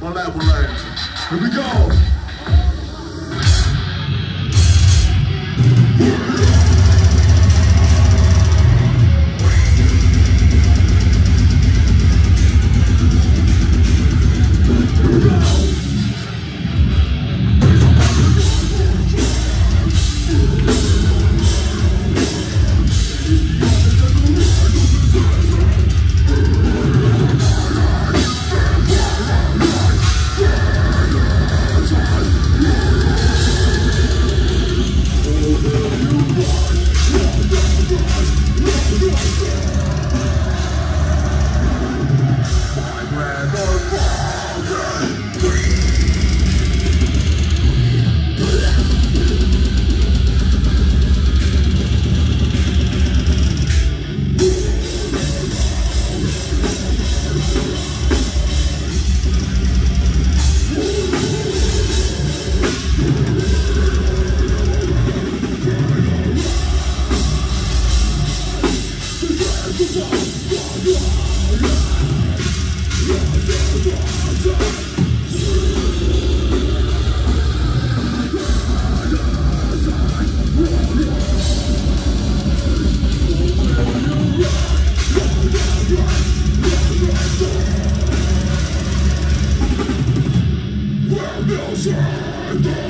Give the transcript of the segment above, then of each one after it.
My lab will learn. Here we go.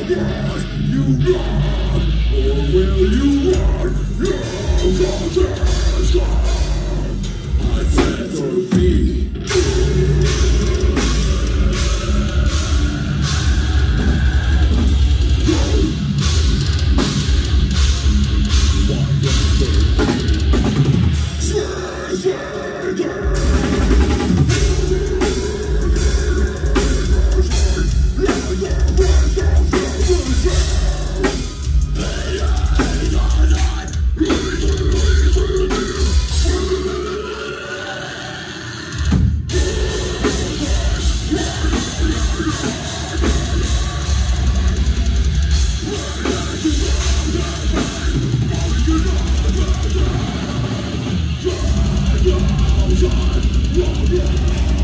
yes, you run, or will you run? Yes. Yeah, powers are warriors.